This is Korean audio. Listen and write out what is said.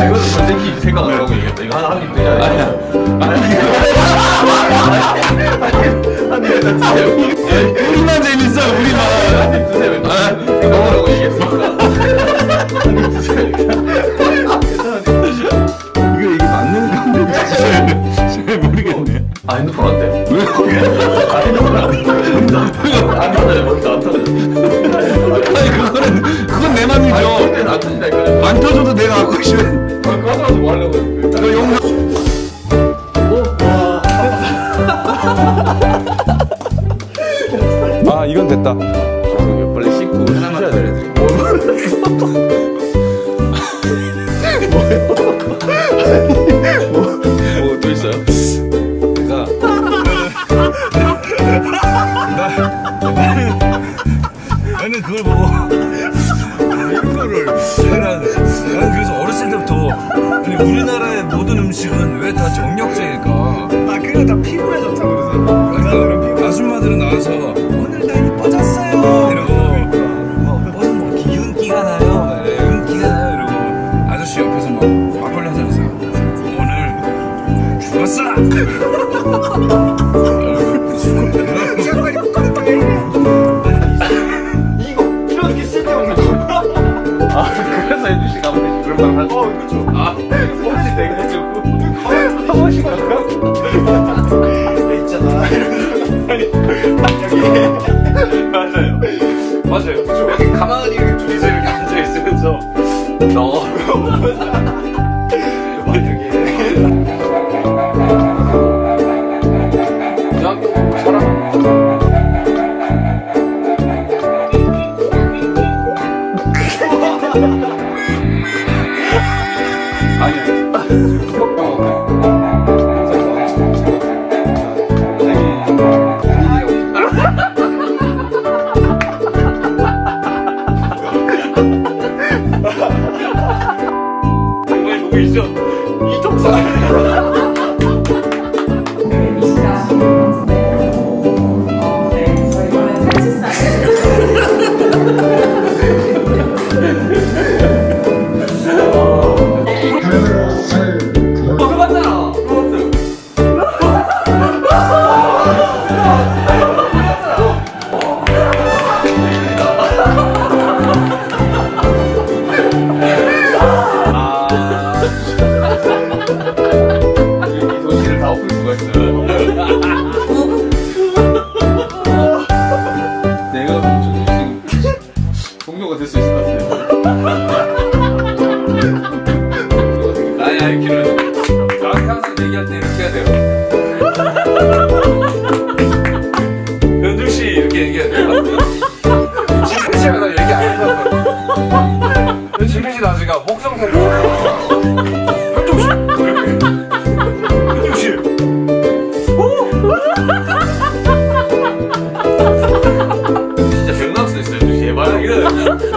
아 이거는 솔직히 생각 안 하고 얘기했다. 이거 하나 한입 되잖아. 아니야. 한입 드세요. 우리만 재밌어 우리만 한입 드세요. 생각 안 하고 얘기했으니까. 한입 드세요. 이거 이게 맞는 건지 잘, 잘 모르겠네 아 핸드폰 안 돼요. 왜 아 핸드폰 안 돼요. 안 터져요. 먼저 안 터져요. 아니 그거는 그건 내 맘이죠 아니 안 터진다니까요. 안 터져도 내가 갖고 있으면 이건 됐다 빨리 씻고 하나만 더 뭐또 있어요? 내가 나는 그걸 보고 이거를 나는, 나는 그래서 어렸을 때부터 아니 우리나라의 모든 음식은 왜 다 정력제일까 아 그거 다 피부에 좋다고 그러잖아 그러니까 아줌마들은 나와서 怎么事？ 정말 보이시죠? 이쪽사 나의 알기로는 나한테 얘기할 있어요